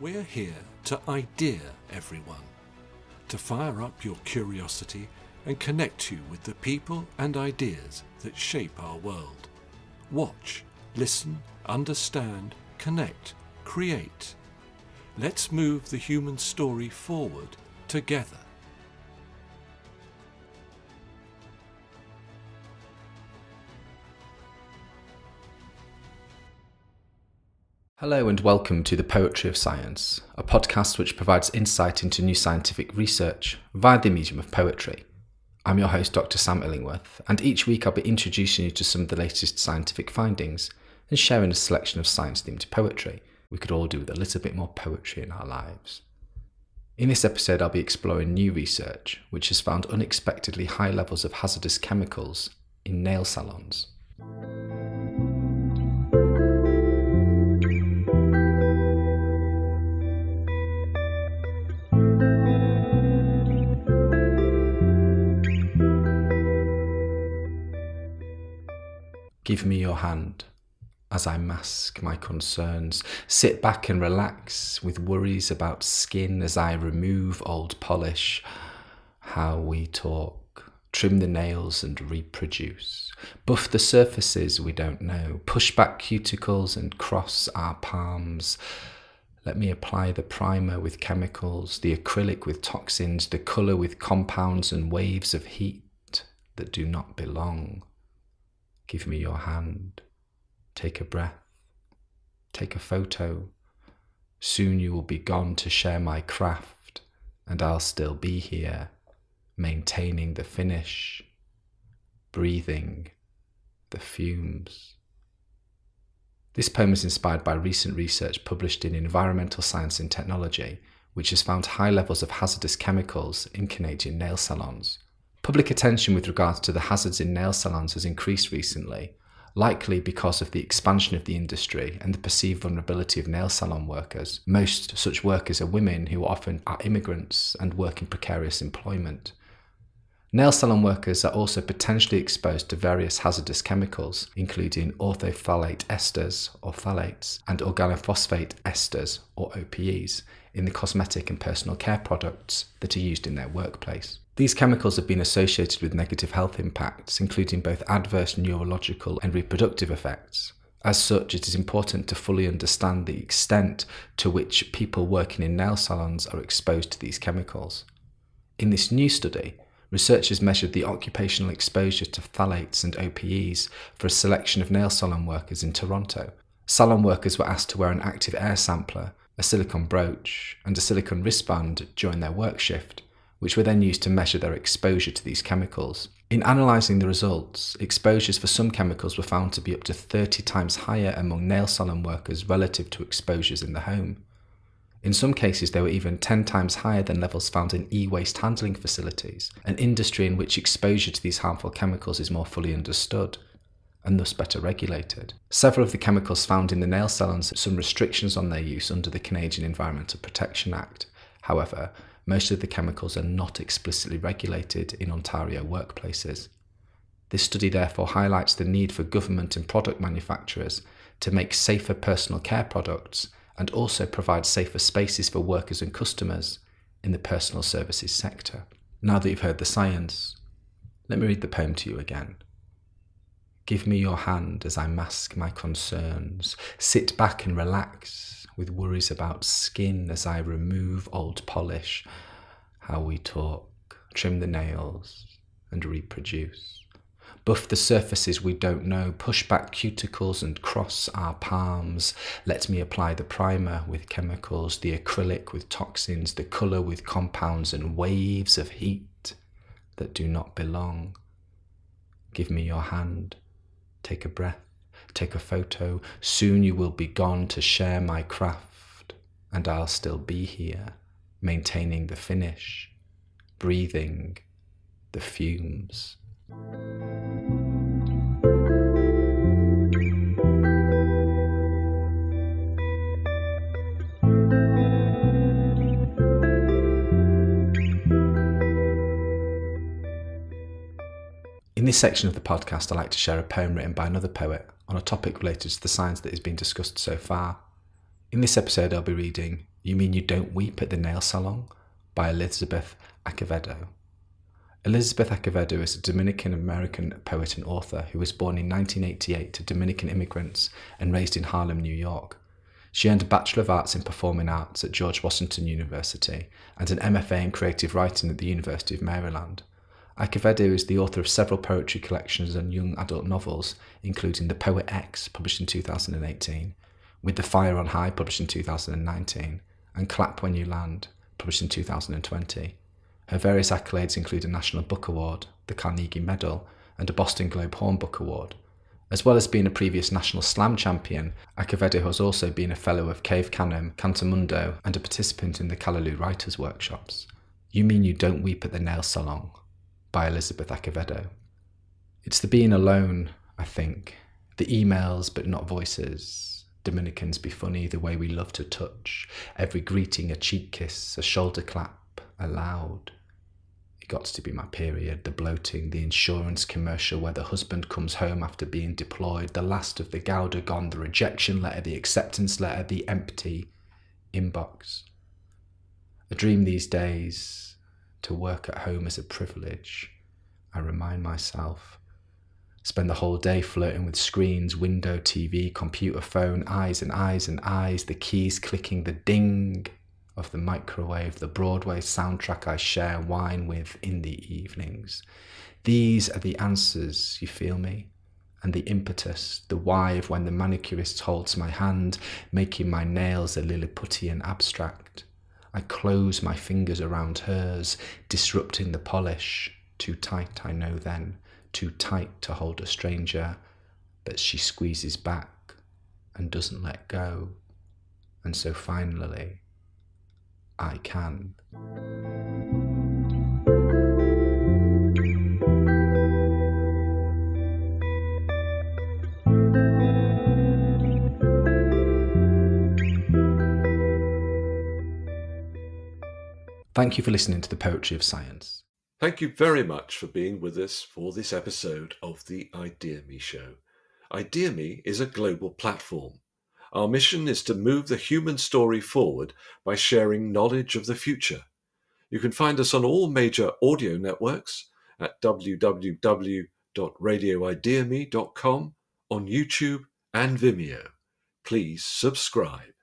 We're here to idea everyone, to fire up your curiosity and connect you with the people and ideas that shape our world. Watch, listen, understand, connect, create. Let's move the human story forward together. Hello and welcome to The Poetry of Science, a podcast which provides insight into new scientific research via the medium of poetry. I'm your host, Dr. Sam Illingworth, and each week I'll be introducing you to some of the latest scientific findings and sharing a selection of science themed poetry. We could all do with a little bit more poetry in our lives. In this episode, I'll be exploring new research which has found unexpectedly high levels of hazardous chemicals in nail salons. Give me your hand as I mask my concerns. Sit back and relax with worries about skin as I remove old polish. How we talk. Trim the nails and reproduce. Buff the surfaces we don't know. Push back cuticles and cross our palms. Let me apply the primer with chemicals, the acrylic with toxins, the colour with compounds and waves of heat that do not belong. Give me your hand. Take a breath. Take a photo. Soon you will be gone to share my craft, and I'll still be here, maintaining the finish, breathing the fumes. This poem is inspired by recent research published in Environmental Science and Technology, which has found high levels of hazardous chemicals in Canadian nail salons. Public attention with regards to the hazards in nail salons has increased recently, likely because of the expansion of the industry and the perceived vulnerability of nail salon workers. Most such workers are women who often are immigrants and work in precarious employment. Nail salon workers are also potentially exposed to various hazardous chemicals, including orthophthalate esters or phthalates and organophosphate esters or OPEs in the cosmetic and personal care products that are used in their workplace. These chemicals have been associated with negative health impacts, including both adverse neurological and reproductive effects. As such, it is important to fully understand the extent to which people working in nail salons are exposed to these chemicals. In this new study, researchers measured the occupational exposure to phthalates and OPEs for a selection of nail salon workers in Toronto. Salon workers were asked to wear an active air sampler, a silicone brooch, and a silicone wristband during their work shift which were then used to measure their exposure to these chemicals. In analysing the results, exposures for some chemicals were found to be up to 30 times higher among nail salon workers relative to exposures in the home. In some cases, they were even 10 times higher than levels found in e waste handling facilities, an industry in which exposure to these harmful chemicals is more fully understood and thus better regulated. Several of the chemicals found in the nail salons have some restrictions on their use under the Canadian Environmental Protection Act. However, most of the chemicals are not explicitly regulated in Ontario workplaces. This study therefore highlights the need for government and product manufacturers to make safer personal care products and also provide safer spaces for workers and customers in the personal services sector. Now that you've heard the science, let me read the poem to you again. Give me your hand as I mask my concerns. Sit back and relax with worries about skin as I remove old polish, how we talk, trim the nails, and reproduce. Buff the surfaces we don't know, push back cuticles and cross our palms. Let me apply the primer with chemicals, the acrylic with toxins, the colour with compounds and waves of heat that do not belong. Give me your hand. Take a breath take a photo. Soon you will be gone to share my craft, and I'll still be here, maintaining the finish, breathing the fumes. In this section of the podcast, I like to share a poem written by another poet on a topic related to the science that has been discussed so far. In this episode, I'll be reading You Mean You Don't Weep at the Nail Salon by Elizabeth Acevedo. Elizabeth Acevedo is a Dominican American poet and author who was born in 1988 to Dominican immigrants and raised in Harlem, New York. She earned a Bachelor of Arts in Performing Arts at George Washington University and an MFA in Creative Writing at the University of Maryland. Acevedo is the author of several poetry collections and young adult novels, including The Poet X, published in 2018, With the Fire on High, published in 2019, and Clap When You Land, published in 2020. Her various accolades include a National Book Award, the Carnegie Medal, and a Boston Globe Horn Book Award. As well as being a previous National Slam champion, Acevedo has also been a Fellow of Cave Canem, CantoMundo, and a participant in the Callaloo Writers' Workshops. You Mean You Don't Weep at the Nail Salon by Elizabeth Acevedo. It's the being alone, I think, the emails but not voices. Dominicans be funny the way we love to touch, every greeting a cheek kiss, a shoulder clap, aloud. It got to be my period, the bloating, the insurance commercial where the husband comes home after being deployed, the last of the gouda gone, the rejection letter, the acceptance letter, the empty inbox. A dream these days, to work at home is a privilege, I remind myself. Spend the whole day flirting with screens, window, TV, computer, phone, eyes and eyes and eyes, the keys clicking, the ding of the microwave, the Broadway soundtrack I share wine with in the evenings. These are the answers, you feel me? And the impetus, the why of when the manicurist holds my hand, making my nails a Lilliputian abstract. I close my fingers around hers, disrupting the polish. Too tight, I know then, too tight to hold a stranger, but she squeezes back and doesn't let go. And so finally, I can. Thank you for listening to the Poetry of Science. Thank you very much for being with us for this episode of the ideaXme Show. ideaXme is a global platform. Our mission is to move the human story forward by sharing knowledge of the future. You can find us on all major audio networks at www.radioideaxme.com, on YouTube and Vimeo. Please subscribe.